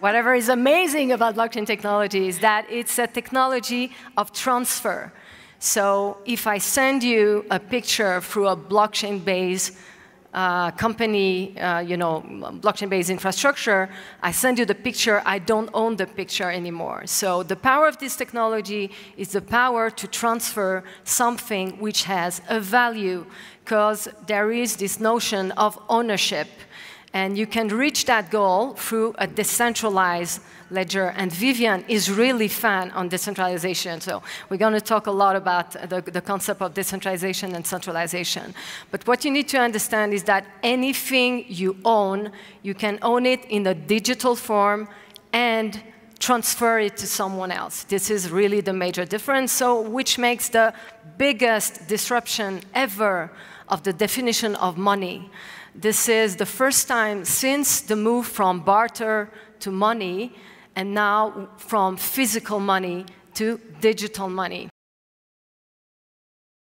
whatever is amazing about blockchain technology is that it's a technology of transfer. So if I send you a picture through a blockchain-based uh, company, uh, you know, blockchain-based infrastructure, I send you the picture, I don't own the picture anymore. So the power of this technology is the power to transfer something which has a value, because there is this notion of ownership. And you can reach that goal through a decentralized ledger. And Vivian is really fan on decentralization. So we're going to talk a lot about the, the concept of decentralization and centralization. But what you need to understand is that anything you own, you can own it in a digital form and transfer it to someone else. This is really the major difference, so which makes the biggest disruption ever of the definition of money. This is the first time since the move from barter to money, and now from physical money to digital money.